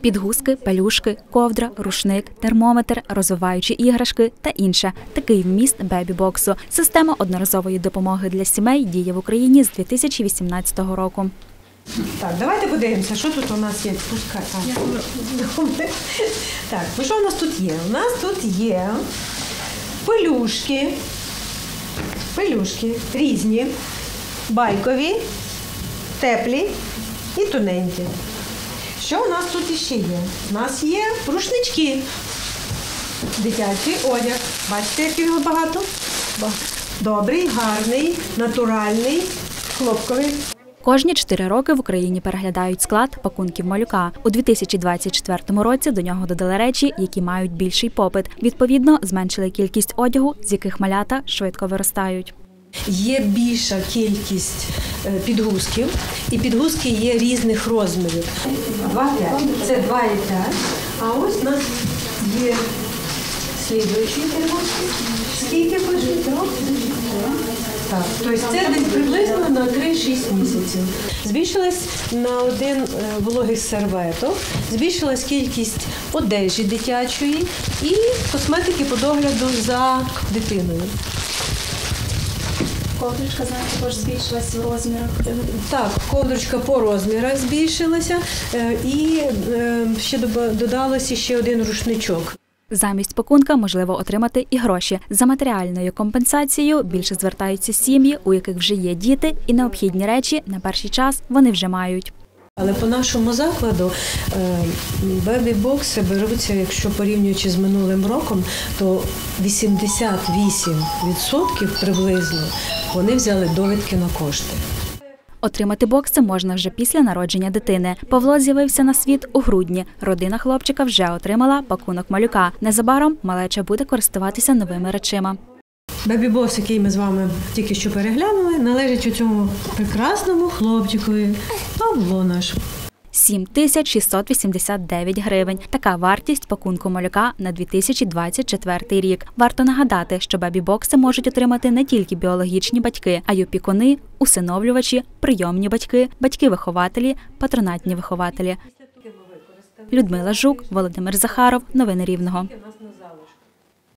Підгузки, пелюшки, ковдра, рушник, термометр, розвиваючі іграшки та інше. Такий вміст бебі-боксу. Система одноразової допомоги для сімей діє в Україні з 2018 року. Так, давайте подивимося, що тут у нас є. Пускай. Так, ну що у нас тут є? У нас тут є пелюшки, пелюшки різні, байкові, теплі і тоненькі. Що у нас тут іще є? У нас є рушнички. Дитячий одяг. Бачите, як його багато? Добрий, гарний, натуральний, хлопковий. Кожні чотири роки в Україні переглядають склад пакунків малюка. У 2024 році до нього додали речі, які мають більший попит. Відповідно, зменшили кількість одягу, з яких малята швидко виростають. Є більша кількість підгузків, і підгузки є різних розмірів. 2,5. Це 2,5. А ось у нас є слідуючі підгузки. Скільки коштує? Так, тобто це десь приблизно на 3-6 місяців. Збільшилась на один е, вологий серветок, збільшилась кількість одежі дитячої і косметики по догляду за дитиною. Ковдричка, знаю, також збільшилася в розмірах. Так, ковдрочка по розмірах збільшилася, е, і е, ще доба- додалося ще один рушничок. Замість пакунка можливо отримати і гроші. За матеріальною компенсацією більше звертаються сім'ї, у яких вже є діти, і необхідні речі на перший час вони вже мають. Але по нашому закладу е, бебі-бокси беруться, якщо порівнюючи з минулим роком, то 88% приблизно вони взяли довідки на кошти. Отримати бокси можна вже після народження дитини. Павло з'явився на світ у грудні. Родина хлопчика вже отримала пакунок малюка. Незабаром малеча буде користуватися новими речима. Бебі-бокс, який ми з вами тільки що переглянули, належить у цьому прекрасному хлопчикові Павло наш. 7689 гривень. Така вартість пакунку малюка на 2024 рік. Варто нагадати, що бебі-бокси можуть отримати не тільки біологічні батьки, а й опікуни, усиновлювачі, прийомні батьки, батьки-вихователі, патронатні вихователі. Людмила Жук, Володимир Захаров. Новини Рівного.